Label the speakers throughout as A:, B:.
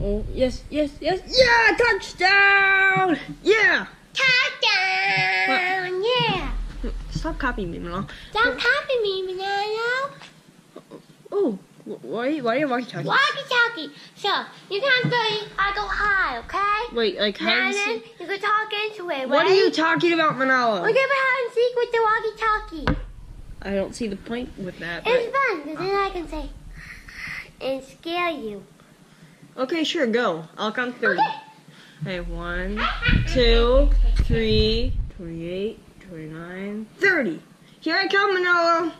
A: Oh, yes, yes, yes. Yeah, touchdown! Yeah!
B: Touchdown! Yeah!
A: Stop copying me, Manolo.
B: Don't copy me, Banana.
A: Oh, why, why are you walkie talkie?
B: Walkie talkie. So, you count three, I go high, okay?
A: Wait, like hide
B: And
A: and
B: then
A: seek?
B: you can talk into it,
A: What are you talking about, Manolo?
B: We're gonna hide and seek with the walkie talkie.
A: I don't see the point with that.
B: It's
A: But...
B: fun, because then I can say and scare you.
A: Okay, sure, go. I'll count 30.
B: Okay.
A: Okay, one, two, three, 28, 29, 30. Here I come, Manolo.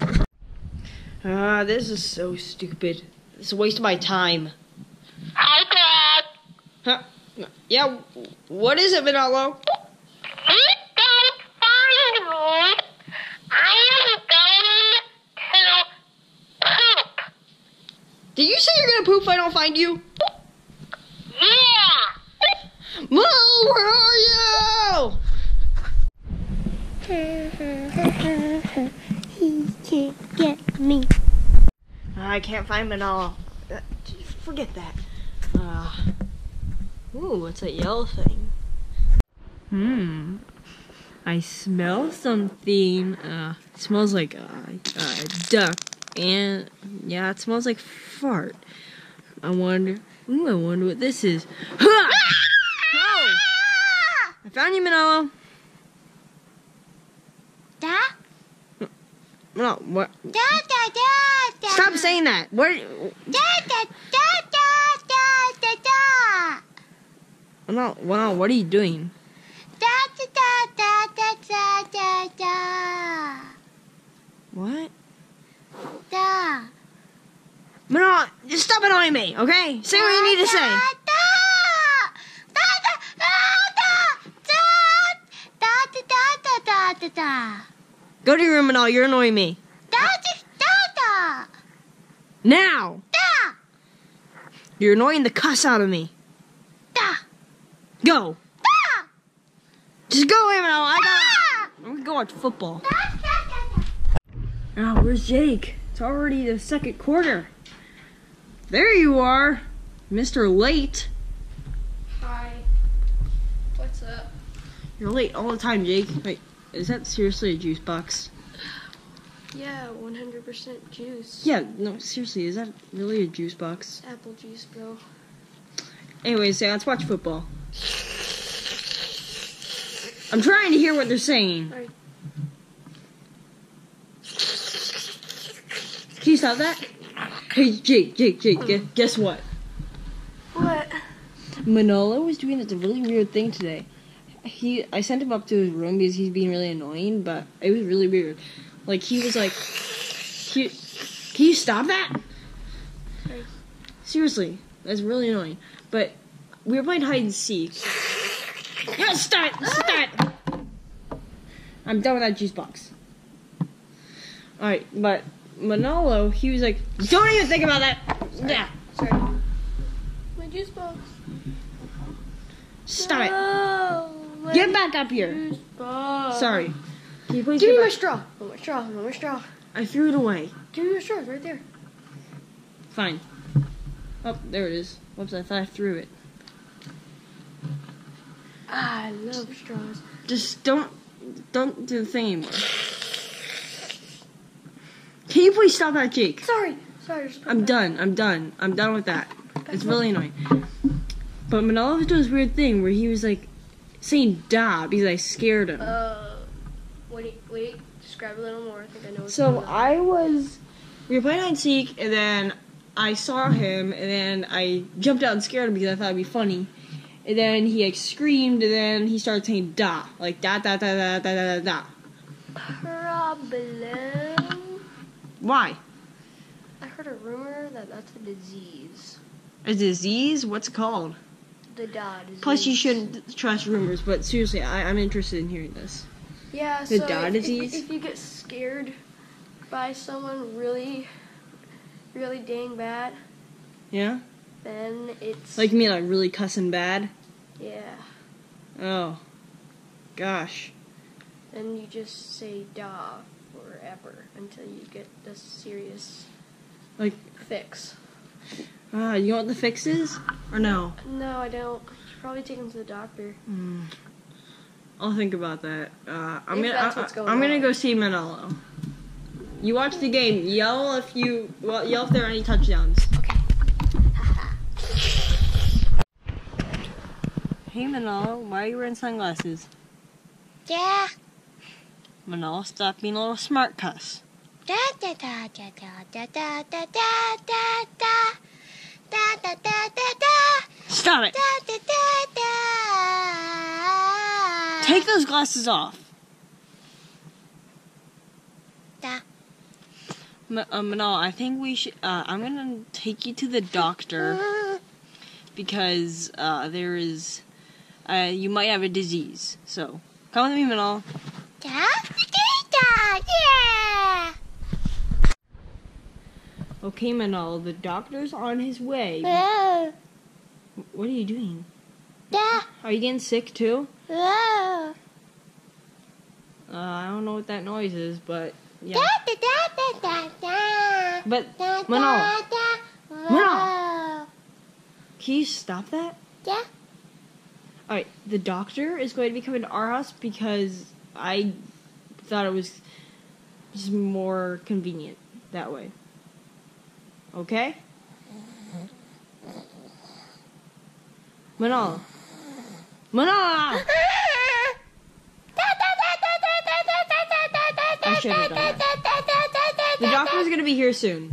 A: Ah, this is so stupid. It's a waste of my time.
C: Hi, Dad.
A: Huh? Yeah, what is it, Manolo?
C: You don't find me. I am going to poop.
A: Did you say you're gonna poop if I don't find you?
C: Yeah.
A: Mo, where are you?
B: he can't get me.
A: I can't find Manolo. Uh, Forget that. Uh, ooh, what's that yellow thing? Hmm. I smell something. Uh, it smells like a, a duck, and yeah, it smells like fart. I wonder. Ooh, I wonder what this is found you, Manolo.
B: Dad?
A: No, what?
B: Dad, dad, dad, dad.
A: Stop saying that. Where?
B: Dad, dad, dad, dad, dad, dad, dad.
A: No, well, what are you doing?
B: Dad, dad, dad, dad, dad, dad, dad.
A: What?
B: Dad.
A: Manolo, stop annoying me, okay? Say what you need to say. Go to your room, Manolo. You're annoying me.
B: Da uh.
A: Now!
B: da
A: You're annoying the cuss out of me.
B: da
A: Go.
B: da
A: Just go away, Manolo. I got. I'm gonna go watch football.
B: Da.
A: Oh, where's Jake? It's already the second quarter. There you are, Mr. Late.
D: Hi. What's up?
A: You're late all the time, Jake. Wait, is that seriously a juice box?
D: Yeah, 100% juice.
A: Yeah, no, seriously, is that really a juice box?
D: Apple juice, bro.
A: Anyways, yeah, let's watch football. I'm trying to hear what they're saying.
D: Alright.
A: Can you stop that? Hey, Jake, Jake, Jake, hmm. gu- guess what?
D: What?
A: Manolo was doing this a really weird thing today. He, I sent him up to his room because he's being really annoying, but it was really weird. Like he was like, he, can you stop that?
D: Sorry.
A: Seriously, that's really annoying. But we were playing hide and seek. Yeah, stop, stop. I'm done with that juice box. All right, but Manolo, he was like, don't even think about that. Yeah,
D: Sorry. My juice box.
A: stop it.
D: Oh,
A: Get back up here. Sorry. Can you please
D: Give me my straw. I want my straw. Want my straw.
A: I threw it away.
D: Give me my straw. It's right there.
A: Fine. Oh, there it is. Whoops, I thought I threw it.
D: I love straws.
A: Just don't, don't do the thing anymore. Can you please stop that, Jake?
D: Sorry. Sorry. just
A: I'm
D: back.
A: done. I'm done. I'm done with that. It's really annoying. But Manolo was doing this weird thing where he was like saying da because I scared him.
D: Uh, wait, wait, describe a little more. I think I know.
A: So I was, we were playing hide and seek, and then I saw him, and then I jumped out and scared him because I thought it'd be funny. And then he like screamed, and then he started saying da, like da da da da da da da.
D: Problem.
A: Why?
D: I heard a rumor that that's a disease.
A: A disease? What's it called?
D: The da disease.
A: Plus, you shouldn't trust rumors. But seriously, I, I'm interested in hearing this.
D: Yeah,
A: The
D: so
A: da
D: if,
A: disease?
D: If, if you get scared by someone really, really dang bad,
A: Yeah,
D: then it's
A: like me, like really cussing bad.
D: yeah.
A: Oh, gosh.
D: Then you just say da forever until you get the serious
A: Like,
D: fix.
A: Ah, you know what the fix is? Or no?
D: No, I don't. Should probably take him to the doctor.
A: Hmm. I'll think about that. Uh, I'm gonna.
D: that's
A: I,
D: what's going
A: I'm gonna go see Manolo. You watch the game. Yell if you. Well, yell if there are any touchdowns.
B: Okay.
A: Hey Manolo, why are you wearing sunglasses?
B: Yeah.
A: Manolo, stop being a little smart cuss.
B: da da da da da da da da da da
A: Stop it!
B: da da da da.
A: Take those glasses off. Uh, I think we should. Uh, I'm gonna take you to the doctor because uh, there is. Uh, you might have a disease. So come with me, Manolo.
B: Da da da. Yeah.
A: Okay, Manolo, the doctor's on his way. What are you doing?
B: Da.
A: Are you getting sick too?
B: Whoa.
A: Uh, I don't know what that noise is, but yeah.
B: Da da da da.
A: But
B: Da
A: Manolo,
B: da da. Whoa.
A: can you stop that?
B: Yeah.
A: All right, the doctor is going to be coming to our house because I thought it was just more convenient that way. Okay? Manolo. Manolo! I should have done that. The doctor's going to be here soon.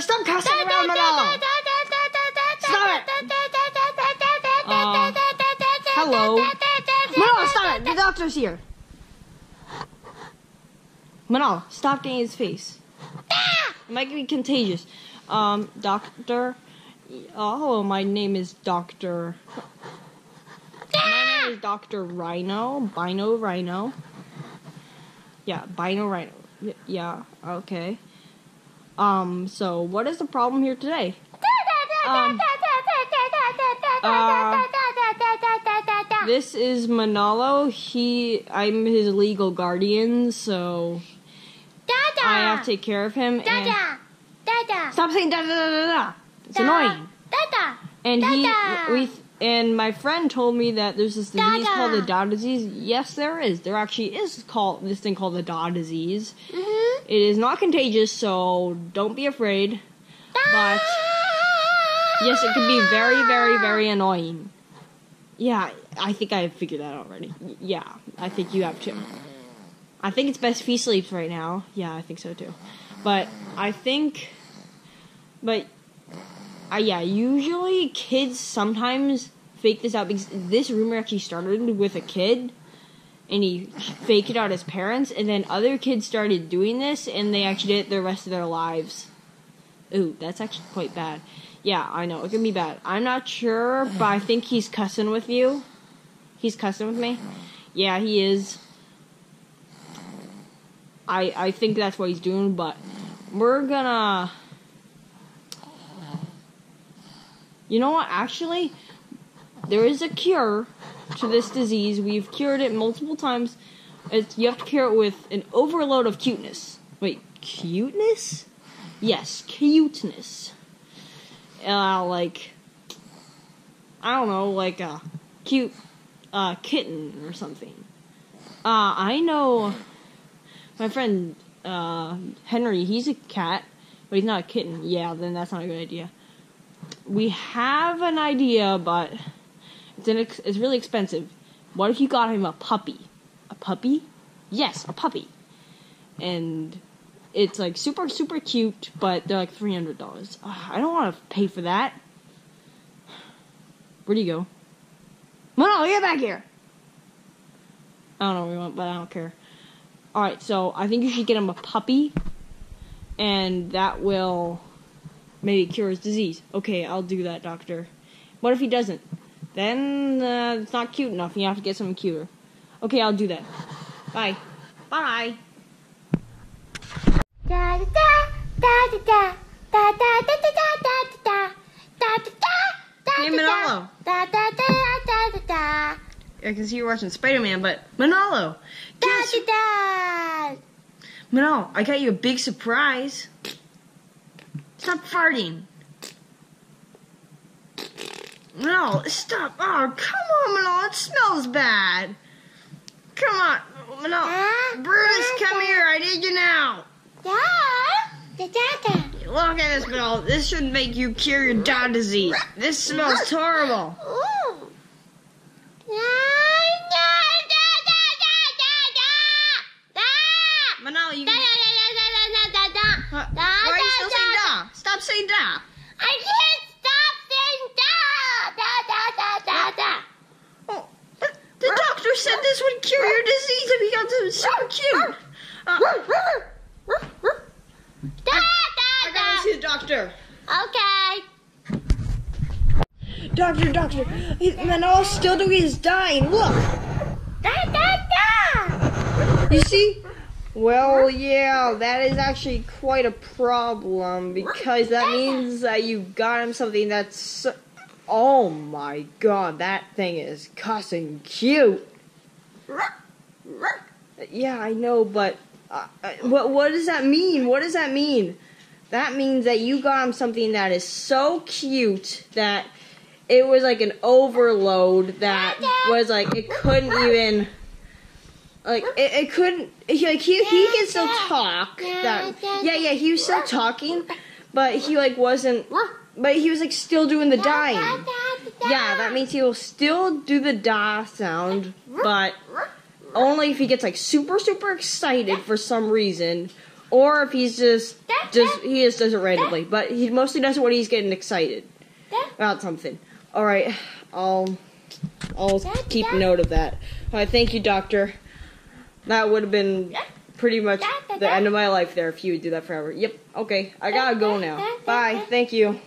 A: Stop cussing around, Manolo! Stop it! Uh, hello? Manolo, stop it! The doctor's here. Manolo, stop getting his face. It might be contagious. Um, doctor. Uh, hello, my name is Doctor. My name is Doctor Rhino. Bino Rhino. Yeah, Bino Rhino. Y- Yeah, okay. Um, so what is the problem here today? Um, uh, This is Manolo. He, I'm his legal guardian, so I have to take care of him. And stop saying da da da da da. It's annoying. And he,
B: Dada.
A: we, and my friend told me that there's this disease called the Dow disease. Yes, there is. There actually is called this thing called the Dow disease.
B: Mm-hmm.
A: It is not contagious, so don't be afraid. But yes, it can be very, very, very annoying. Yeah, I think I have figured that out already. Yeah, I think you have too. I think it's best if he sleeps right now. Yeah, I think so too. But I think, but uh, yeah, usually kids sometimes fake this out because this rumor actually started with a kid and he faked it out his parents, and then other kids started doing this and they actually did it the rest of their lives. Ooh, that's actually quite bad. Yeah, I know, it can be bad. I'm not sure, but I think he's cussing with you. He's cussing with me. Yeah, he is. I I think that's what he's doing, but we're gonna. You know what? Actually, there is a cure to this disease. We've cured it multiple times. It's, you have to cure it with an overload of cuteness. Wait, cuteness? Yes, cuteness. Uh, like I don't know, like a cute uh, kitten or something. Uh, I know my friend uh, Henry. He's a cat, but he's not a kitten. Yeah, then that's not a good idea. We have an idea, but it's ex- it's really expensive. What if you got him a puppy? A puppy? Yes, a puppy. And it's like super super cute, but they're like three hundred dollars. I don't want to pay for that. Where do you go? Mono, get back here. I don't know where we went, but I don't care. All right, so I think you should get him a puppy, and that will maybe cure his disease. Okay, I'll do that, doctor. What if he doesn't? Then uh, it's not cute enough. You have to get something cuter. Okay, I'll do that. Bye. Bye. Hey, Manolo. I can see you're watching Spider Man, but Manolo! Guess, No, I got you a big surprise. Stop farting. No, stop. Oh, come on, Manal. It smells bad. Come on. Manal. Brutus, come here. I need you now.
B: Da. Da da da.
A: Look at this, Manal. This should make you cure your dog disease. This smells horrible.
B: Ooh. Da da da da da da da.
A: Manal, you.
B: Da da da da da da da da.
A: Huh,
B: Da,
A: Why are you
B: da,
A: still
B: da,
A: saying
B: da.
A: da? Stop saying da.
B: I can't stop saying da da da da da da.
A: Oh, but the doctor said this would cure your disease if you got to super cute. Uh,
B: Da
A: I
B: da
A: gotta see the doctor.
B: Okay.
A: Doctor, doctor, he- Manal's still doing his dying. Look,
B: Da da da.
A: you see? Well, yeah, that is actually quite a problem because that means that you got him something that's. so- Oh my god, that thing is cussing cute. Yeah, I know, but uh, uh, what what does that mean? What does that mean? That means that you got him something that is so cute that it was like an overload that was like it couldn't even like it, it couldn't he, like he he can still talk that yeah yeah he was still talking but he like wasn't but he was like still doing the dying yeah that means he will still do the da sound but only if he gets like super super excited for some reason or if he's just just he just does it randomly. But he mostly does it when he's getting excited about something. All right i'll i'll keep note of that. All right thank you doctor. That would have been pretty much the end of my life there if you would do that forever. Yep okay i gotta go now. Bye thank you